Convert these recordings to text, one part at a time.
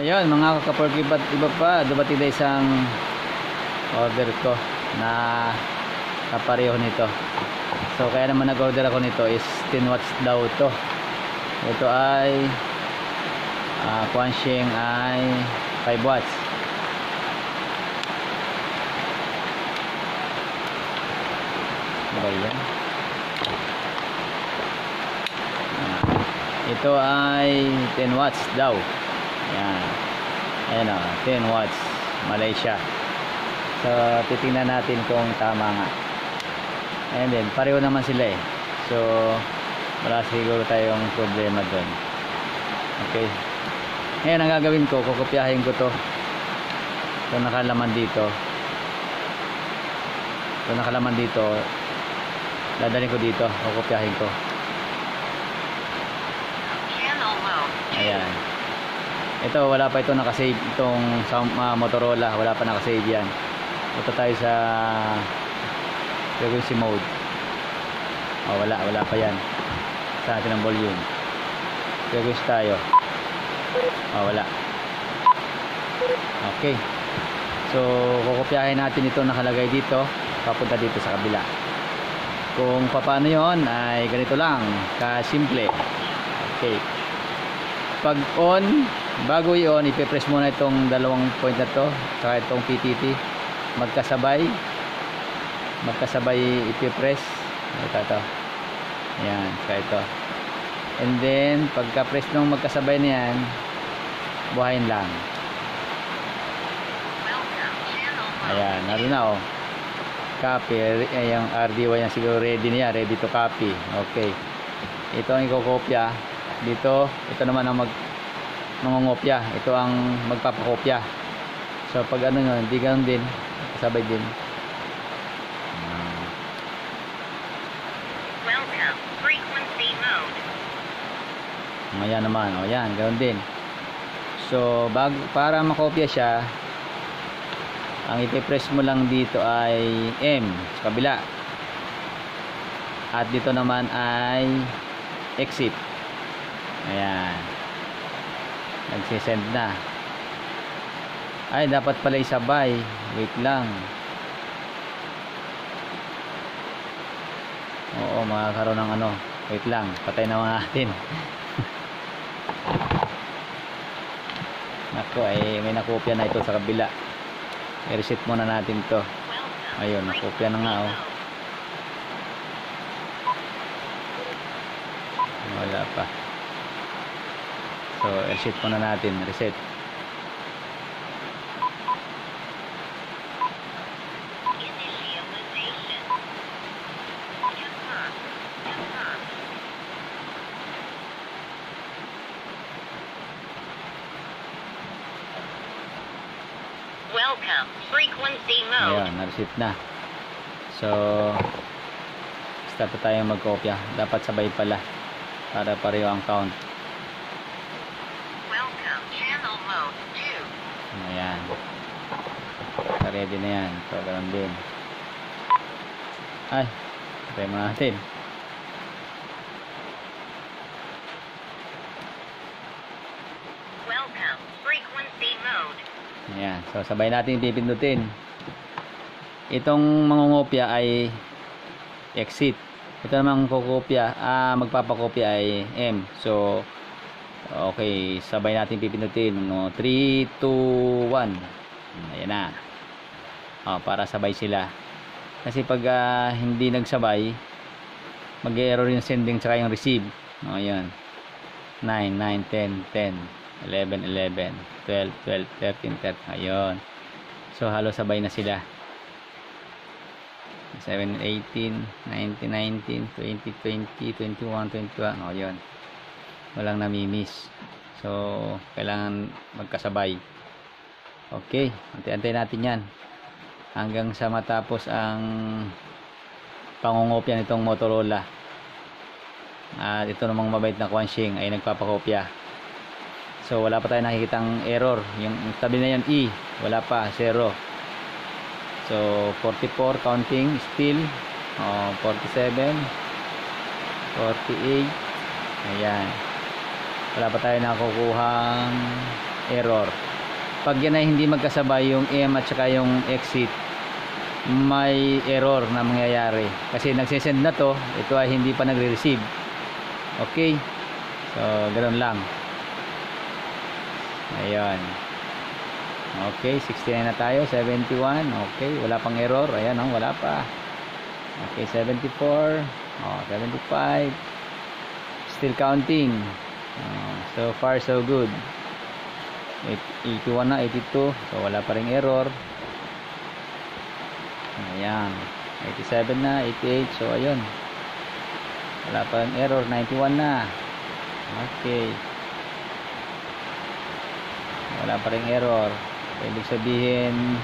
Ayun mga kakaporky ba't iba pa dumating na isang order ko na kapareho nito. So kaya naman nag-order ako nito is 10 watts daw to. Ito ay uh, Quansheng ay 5 watts. Ba? Ah, ito ay 10 watts daw. Ayan. Ayan o, 10 watts. Malaysia. So, titingnan natin kung tama nga. Ayan din, pareho naman sila eh. So, wala siguro tayong problema doon. Okay. Ngayon, ang gagawin ko, kukopyahin ko to. Ito nakalaman dito. Ito nakalaman dito. Dadalhin ko dito, kukopyahin ko. Ayan. Ito, wala pa ito nakasave. Itong sa uh, Motorola, wala pa nakasave yan. Ito tayo sa frequency mode. Oh, wala, wala pa yan. Sa atin ang volume. Frequency tayo. Oh, wala. Okay. So, kukopyahin natin ito nakalagay dito. Papunta dito sa kabila. Kung paano yon ay ganito lang. Kasimple. Okay pag on bago i-on ipe-press muna itong dalawang point na to saka itong PTT magkasabay. Magkasabay ipe-press ito to yan saka ito. And then pagka press nung magkasabay na yan buhayin lang. Ayan naroon na oh. Copy. Ay yung RDY yan siguro ready na yan. Ready to copy. Okay. Ito ang ikokopya. Dito ito naman ang mag mangongopya ito ang magpapakopya so pag ano nyo hindi ganun din sabay din Welcome. Frequency mode. Maya naman, o yan, ganoon din. So, bag, para makopya siya, ang ipipress mo lang dito ay M sa kabila. At dito naman ay exit. Ayan. Nagsisend na. Ay, dapat pala isabay. Wait lang. Oo, makakaroon ng ano. Wait lang, patay na mga natin. Nako, ay may nakopya na ito sa kabila. I-reset muna natin to. Ayun, nakopya na nga oh. Wala pa. So, reset muna natin. Reset. Welcome. Frequency mode. Ayun, na-reset na. So, start tayo magkopya. Dapat sabay pala. Para pareho ang count. Welcome. Channel mode 2. Ayan. Ready na yan. So, ganun din. Ay, try mo natin. Welcome. Frequency mode. Ayan. So, sabay natin pipindutin. Itong mangungopya ay exit. Ito namang kukopya, ah, magpapakopya ay M. So, okay. Sabay natin pipindutin. No, 3, 2, 1. Ayan na. Oh, para sabay sila. Kasi pag ah, hindi nagsabay, mag-error yung sending tsaka yung receive. O, ayan. 9, 9, 10, 10, 11, 11, 12, 12, 13, 13. Ayun. So, halos sabay na sila. 7, 18, 19, 19, 20, 20, 21, 21. O, yun. Walang namimiss. So, kailangan magkasabay. Okay. Antay-antay natin yan. Hanggang sa matapos ang pangungopya nitong Motorola. At ito namang mabait na Quanshing ay nagpapakopya. So wala pa tayo nakikitang error. Yung tabi na yan E, wala pa, zero. So 44 counting still. Oh, 47 48 Ayan. Wala pa tayo nakukuhang error. Pag yan ay hindi magkasabay yung M at saka yung exit, may error na mangyayari. Kasi nagsisend na to, ito ay hindi pa nagre-receive. Okay? So, ganoon lang. Ayun. Okay, 69 na tayo, 71. Okay, wala pang error. Ayan, oh, wala pa. Okay, 74. Oh, 75. Still counting. Oh, so far, so good. Eight- 81 na, 82. So, wala pa rin error. Ayan. 87 na, 88. So, ayun. Wala pa rin error. 91 na. Okay. Wala pa rin error. So, ibig sabihin,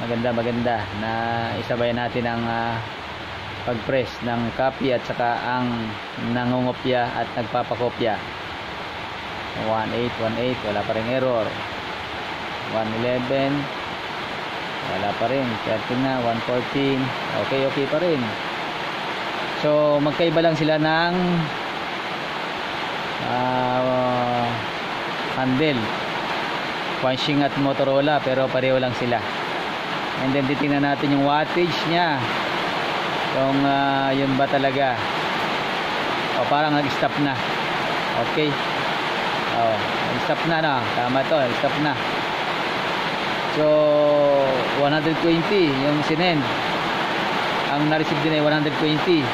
maganda maganda na isabay natin ang ah, pag-press ng copy at saka ang nangungopya at nagpapakopya 1818 wala pa rin error. 111 wala pa rin. 13 na 114 okay okay pa rin. So magkaiba lang sila ng ah, handle. Quanshing at Motorola pero pareho lang sila. And then titingnan natin yung wattage nya kung ah, yun ba talaga. O parang nag-stop na. Okay oh nag-stop na na tama to nag-stop na. So 120 yung sinend ang na-receive din ay 120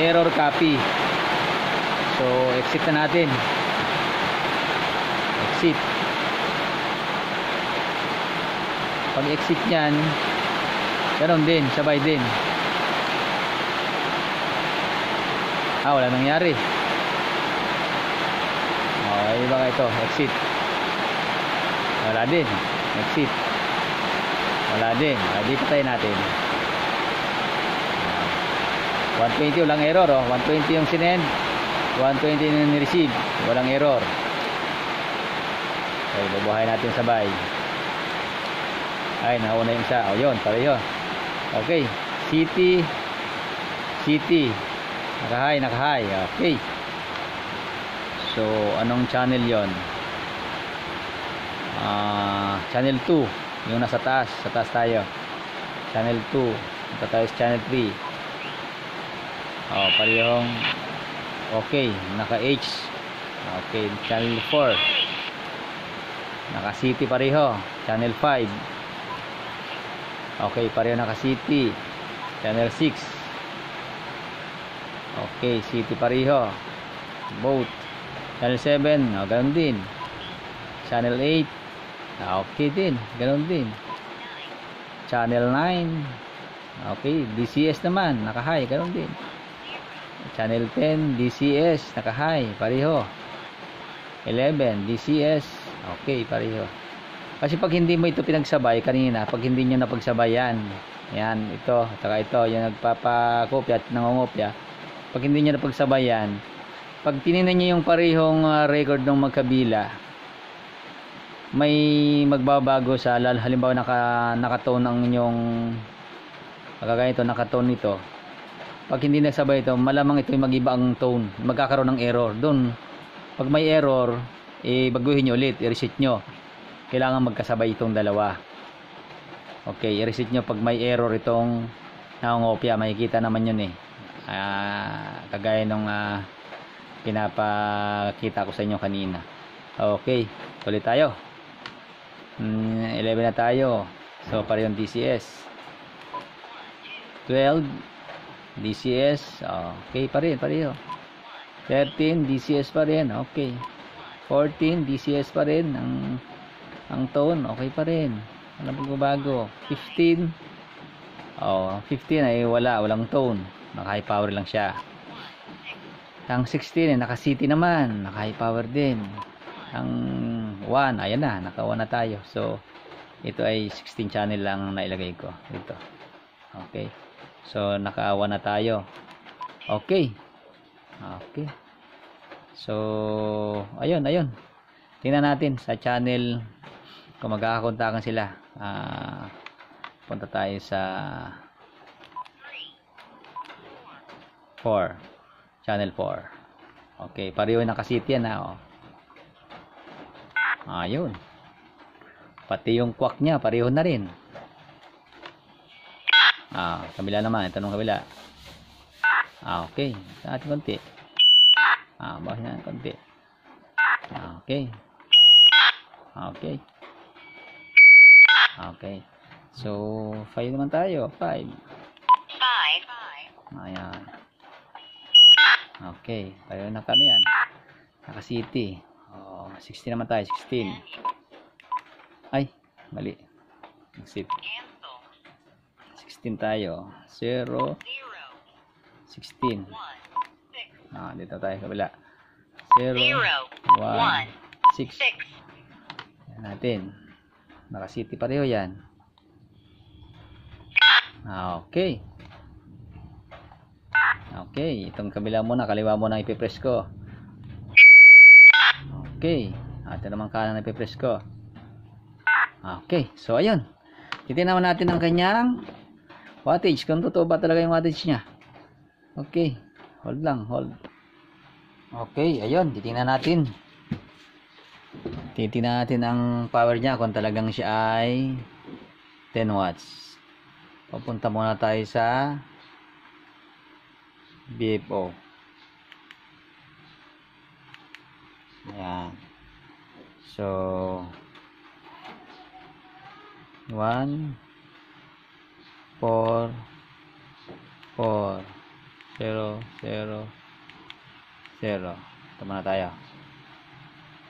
error copy. So exit na natin. Exit. Pag exit nyan Ganon din, sabay din. Ah, wala nangyari. Okay, baka ito, exit. Wala din, exit. Wala din, ah, di patay natin. Ah, 120 walang error oh. 120 yung sinend. 120 yung ni-receive. Walang error. Okay bubuhay natin sabay ay nauna yung isa. O yun. Pareho okay. City. City. Nakahay nakahay okay so anong channel yon? Ah channel 2 yung nasa taas. Sa taas tayo. Channel 2 punta tayo sa channel 3 oh parehong okay. Naka H. Okay channel 4 naka city pareho. Channel 5 okay pareho naka city channel 6 okay city pareho. Both channel 7 oh, ganun din. Channel 8 ah, okay din ganun din. Channel 9 okay DCS naman naka high ganun din. Channel 10 DCS naka high pareho. 11 DCS okay pareho. Kasi pag hindi mo ito pinagsabay kanina pag hindi nyo napagsabayan yan ito saka ito yung nagpapakopya at nangongopya pag hindi nyo napagsabayan pag tininan nyo yung parehong ah, record ng magkabila may magbabago sa lal halimbawa naka nakatone ang inyong kagaya ito nakatone nito. Pag hindi nagsabay ito malamang ito yung magiba ang tone magkakaroon ng error. Doon pag may error eh baguhin nyo ulit i-reset nyo kailangan magkasabay itong dalawa. Okay i-reset nyo pag may error itong nangongopya. Makikita naman yun eh. Ah, kagaya nung ah, pinapakita ko sa inyo kanina. Okay ulit tayo. Mm, 11 na tayo. So parehong DCS 12 DCS okay pa rin pareho 13 DCS pa rin okay. 14 DCS pa rin ang ang tone okay pa rin. Walang pagbabago. 15 oh 15 ay wala walang tone. Naka high power lang siya ang 16 eh, naka city naman naka high power din. Ang 1 ayan na naka 1 na tayo. So ito ay 16 channel lang nailagay ko dito. Okay. So naka 1 na tayo. Okay. Okay. So ayun ayun. Tingnan natin sa channel kung magkakakontakan sila. Ah, punta tayo sa 4 channel 4 okay pareho nakasite yan ha oh. Ayun. Pati yung kwak niya, pareho na rin. Ah, kabila naman. Ito nung kabila. Ah, okay. Sa ating konti. Ah, bawas na konti. Ah, okay. Ah, okay. Ah, Okay. So, 5 naman tayo. 5. 5. Ayan. Okay. Tayo na kami yan. Naka-city. Oh, 16 naman tayo. 16. Ay, mali. Cancel. 16 tayo. 0, 0. 16. 1. 6. Ah, dito tayo sa kabila. 0, 0. 1, 1. 6. 6. Yan natin. Naka-city pareho yan. Ah, okay. Okay, itong kabila muna, kaliwa muna ipipress ko. Okay. At ito naman kanan ipipress ko. Okay, so ayun. Titignan naman natin ang kanyang wattage. Kung totoo ba talaga yung wattage niya. Okay. Hold lang, hold. Okay, ayun. Titingnan natin. Titingnan natin ang power niya kung talagang siya ay 10 watts. Papunta muna tayo sa BFO. Ayan. So, 1 4 4 0 0 0 Ito muna tayo.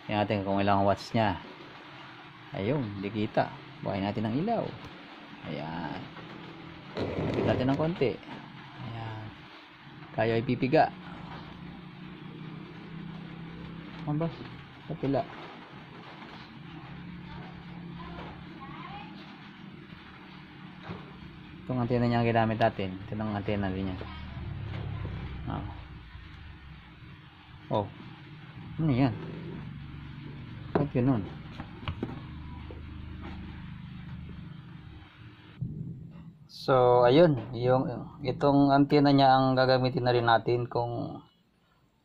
Tingnan natin kung ilang watts niya. Ayun, hindi kita. Buhay natin ang ilaw. Ayan. Kapit natin ng konti. Tayo ay pipiga. Ano ba? Sa pila. Itong antena niya ang ginamit natin. Ito ang antena din niya. Ah. Oh. Ano yan? Ba't ganun? So, ayun, yung itong antena niya ang gagamitin na rin natin kung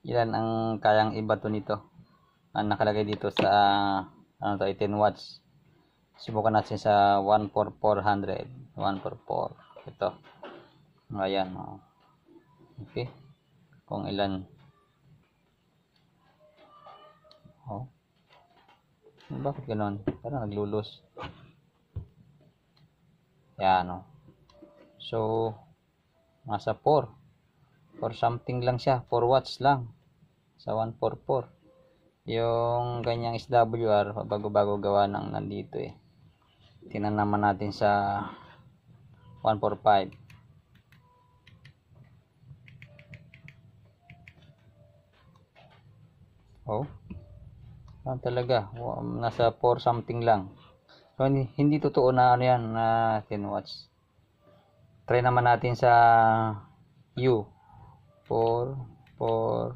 ilan ang kayang ibato nito. Ang nakalagay dito sa ano to, 18 watts. Subukan natin sa 14400. 144. Ito. Ayan. Oh. Okay. Kung ilan. Oh. Bakit ganon? Parang naglulus. Yan oh. So, nasa 4. 4 something lang siya. 4 watts lang. Sa 144. Yung ganyang SWR, bago-bago gawa ng nandito eh. Tingnan naman natin sa 145. Oh. Ah, talaga. Nasa 4 something lang. So, hindi, hindi totoo na ano yan na 10 watts. Try naman natin sa U. 4, 4,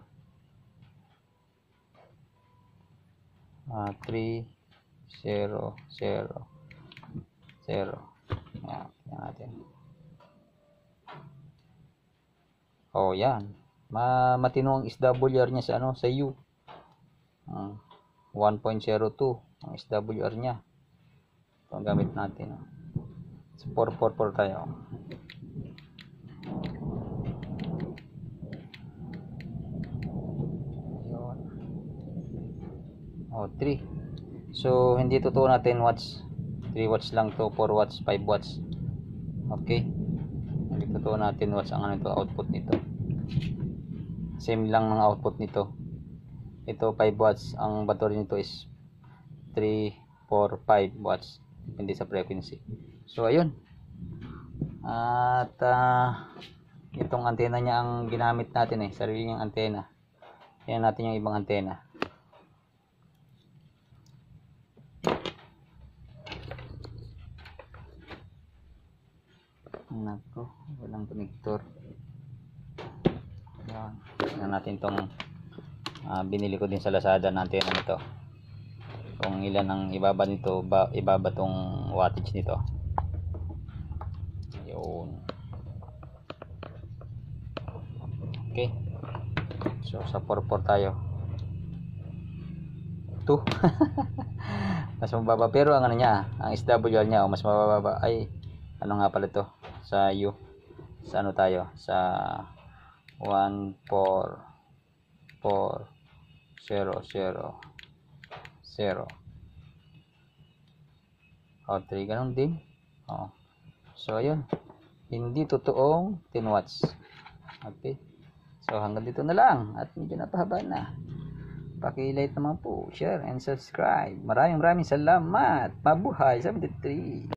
ah, 3, 0, 0, 0. Yan, yan natin. Oh, yan. Ma matino ang SWR niya sa ano, sa U. Ah, 1.02 ang SWR niya. Ito ang gamit natin. oh. So, 444 tayo. Yun. Oh, 3. So, hindi totoo na 10 watts. 3 watts lang to, 4 watts, 5 watts. Okay. Hindi totoo na 10 watts ang ano ito, output nito. Same lang ng output nito. Ito 5 watts. Ang battery nito is 3, 4, 5 watts. Depende sa frequency. So, ayun. At, ah, itong antena niya ang ginamit natin eh. Sarili niyang antena. Yan natin yung ibang antena. Nako, walang connector. Yan. Tingnan natin tong ah, binili ko din sa Lazada na antena nito. Kung ilan ang ibaba nito, ba, ibaba tong wattage nito. Yun. Okay. So sa 44 tayo. 2. mas mababa pero ang ano niya ang SWR niya o mas mababa ay ano nga pala to sa U. Sa ano tayo? Sa 1 4 4 0 0 0 o 3 ganun din. O so ayun. Hindi totoong 10 watts okay. So hanggang dito na lang. At medyo napahaba na. Paki-like naman po, share and subscribe. Maraming maraming salamat. Mabuhay. 73.